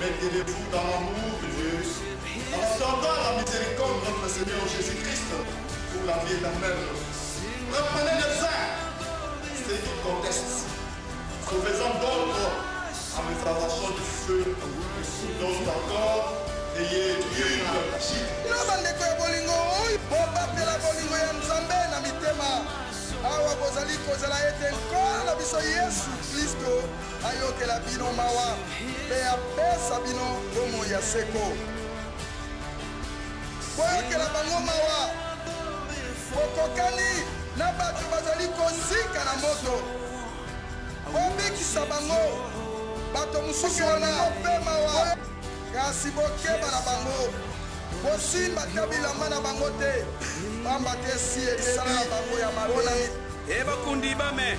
Mettez-vous dans l'amour de Dieu, en attendant la miséricorde de notre Seigneur Jésus-Christ pour la vie éternelle. Reprenez les uns, ceux qui contestent, se faisant d'autres, en les arrachant du feu, et soudain d'accord, ayez une chute. bino bandeko ya bolingo oyo bobatela bolingo ya nzambe na mitema awa bozali kozela ete nkolo na biso yesu kristo ayokela bino mawa mpe apesa bino bomoi ya seko boyokela bango mawa bokokani na bato bazali kozika na moto bobikisa bango bato mosusu wana mpe mawa kasi bokeba na bango bosimba te bilamba na bango te pamba te si ebisalaka bango ya malona ebakundi bame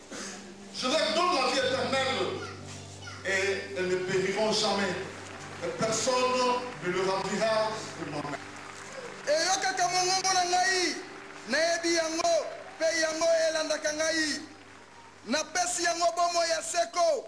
Je leur donne la vie eternelle et elles ne periront jamais et personne ne le ravira de ma main. Eyokaka mongongo na ngai, nayebi yango, mpe yango elandaka ngai. Napesi yango bomoi ya seko,